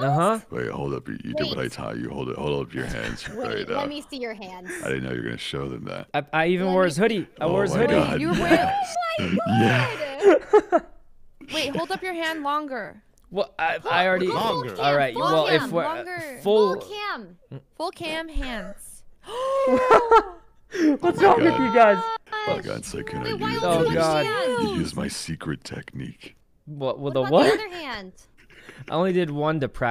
Uh huh. Wait, hold up. You, you did what I Wait. taught you. Hold it. Hold up your hands Wait, right now. let me see your hands. I didn't know you were gonna show them that. I, I even Let wore me- his hoodie. I Oh wore his hoodie. God. You were yes. Yeah. Wait, hold up your hand longer. Well, I, I already. Full Longer. cam, All right. full Well, if cam, we're longer. full. full cam. Full cam hands. What's wrong with you guys? Oh God, so can I Wait, why use, Oh, God. hand? use my secret technique? What with What the what? the other hand? I only did one to practice.